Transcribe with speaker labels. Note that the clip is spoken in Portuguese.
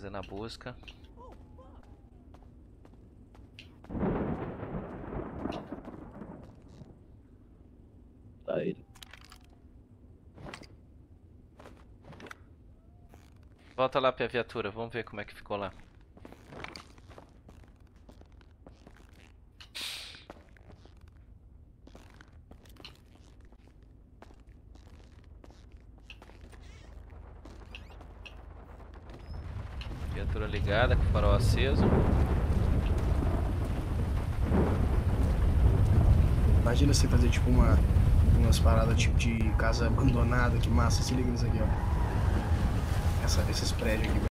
Speaker 1: fazendo a busca.
Speaker 2: Tá ele.
Speaker 1: Volta lá pra viatura, vamos ver como é que ficou lá. Viatura ligada, com o farol aceso.
Speaker 3: Imagina você fazer tipo uma. umas paradas tipo de casa abandonada, que massa, se liga nisso aqui, ó. Essa, esses prédios aqui,